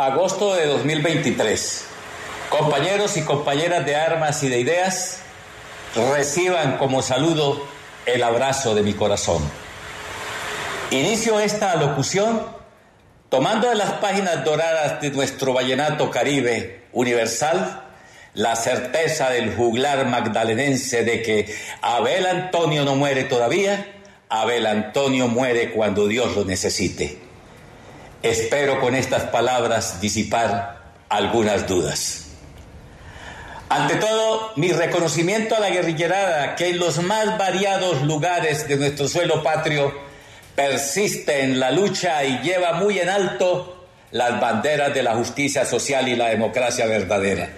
agosto de 2023. Compañeros y compañeras de armas y de ideas, reciban como saludo el abrazo de mi corazón. Inicio esta locución tomando de las páginas doradas de nuestro vallenato caribe universal la certeza del juglar magdalenense de que Abel Antonio no muere todavía, Abel Antonio muere cuando Dios lo necesite. Espero con estas palabras disipar algunas dudas. Ante todo, mi reconocimiento a la guerrillerada que en los más variados lugares de nuestro suelo patrio persiste en la lucha y lleva muy en alto las banderas de la justicia social y la democracia verdadera.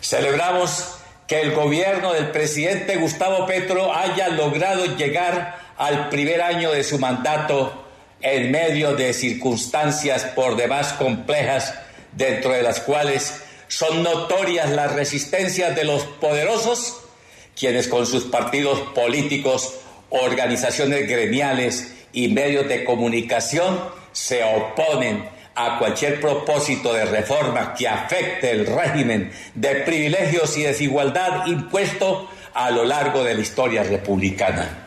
Celebramos que el gobierno del presidente Gustavo Petro haya logrado llegar al primer año de su mandato en medio de circunstancias por demás complejas, dentro de las cuales son notorias las resistencias de los poderosos, quienes con sus partidos políticos, organizaciones gremiales y medios de comunicación se oponen a cualquier propósito de reforma que afecte el régimen de privilegios y desigualdad impuesto a lo largo de la historia republicana.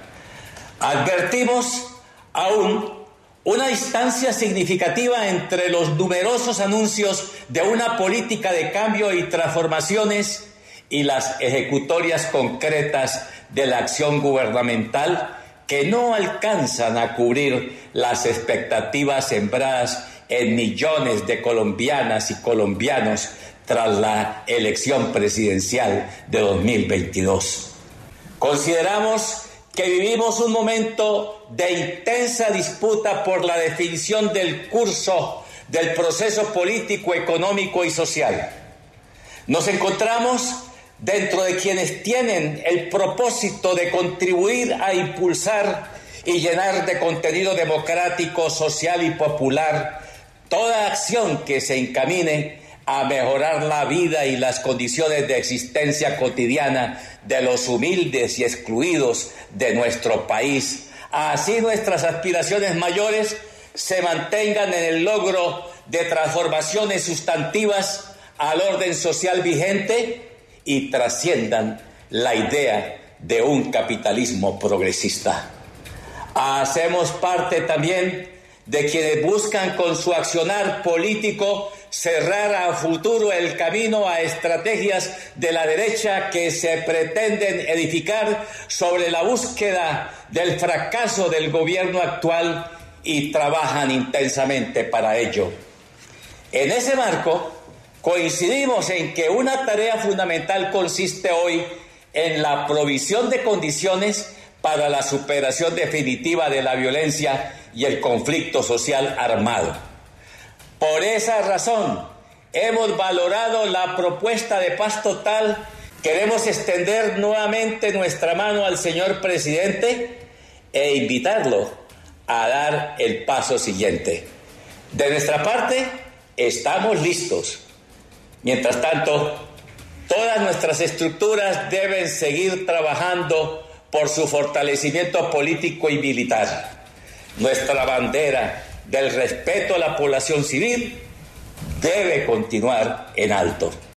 Advertimos aún una distancia significativa entre los numerosos anuncios de una política de cambio y transformaciones y las ejecutorias concretas de la acción gubernamental que no alcanzan a cubrir las expectativas sembradas en millones de colombianas y colombianos tras la elección presidencial de 2022. Consideramos que vivimos un momento de intensa disputa por la definición del curso del proceso político, económico y social. Nos encontramos dentro de quienes tienen el propósito de contribuir a impulsar y llenar de contenido democrático, social y popular toda acción que se encamine a mejorar la vida y las condiciones de existencia cotidiana de los humildes y excluidos de nuestro país. Así nuestras aspiraciones mayores se mantengan en el logro de transformaciones sustantivas al orden social vigente y trasciendan la idea de un capitalismo progresista. Hacemos parte también de quienes buscan con su accionar político cerrar a futuro el camino a estrategias de la derecha que se pretenden edificar sobre la búsqueda del fracaso del gobierno actual y trabajan intensamente para ello. En ese marco, coincidimos en que una tarea fundamental consiste hoy en la provisión de condiciones para la superación definitiva de la violencia y el conflicto social armado. Por esa razón, hemos valorado la propuesta de paz total. Queremos extender nuevamente nuestra mano al señor presidente e invitarlo a dar el paso siguiente. De nuestra parte, estamos listos. Mientras tanto, todas nuestras estructuras deben seguir trabajando por su fortalecimiento político y militar. Nuestra bandera del respeto a la población civil debe continuar en alto.